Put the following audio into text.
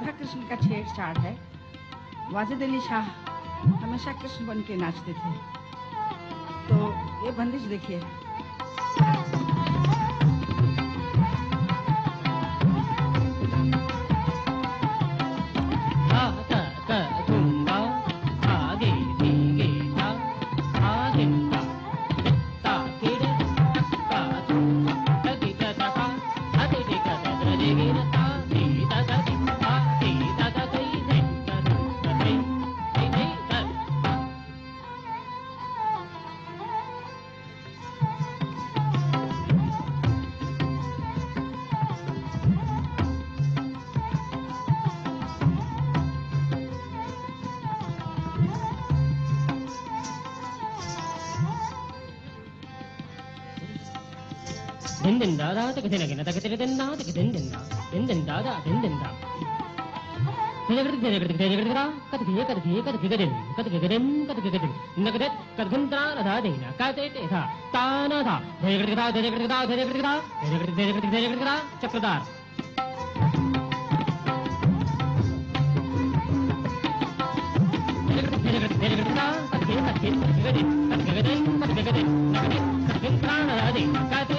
राधा कृष्ण का छेड़छाड़ है। वाजिद अली शाह हमेशा कृष्ण बन के नाचते थे। तो ये बंदिश देखिए। దిందిన్ దాదా తగ తినగిన తగ తిరదిన్నా తగ దిందిన్నా దిందిన్ దాదా దిందిందా తినగడికి తినగడికి తినగడికిరా కతికి కతికి కతికి గదిన్ కతికి గదిన్ కతికి గదిన్. నగదే కద్గుంత్రా రదాదైన కతేటే థా తానథా తినగడికి థా తినగడికి థా తినగడికి థా తినగడికి తినగడికి తినగడికి రా చక్రధార్. తినగడికి తినగడికి థా కతికి కతికి కతికి గదిన్ కతికి గదిన్ కతికి గదిన్. నగదే కద్గుంత్రా రదాదైన కతే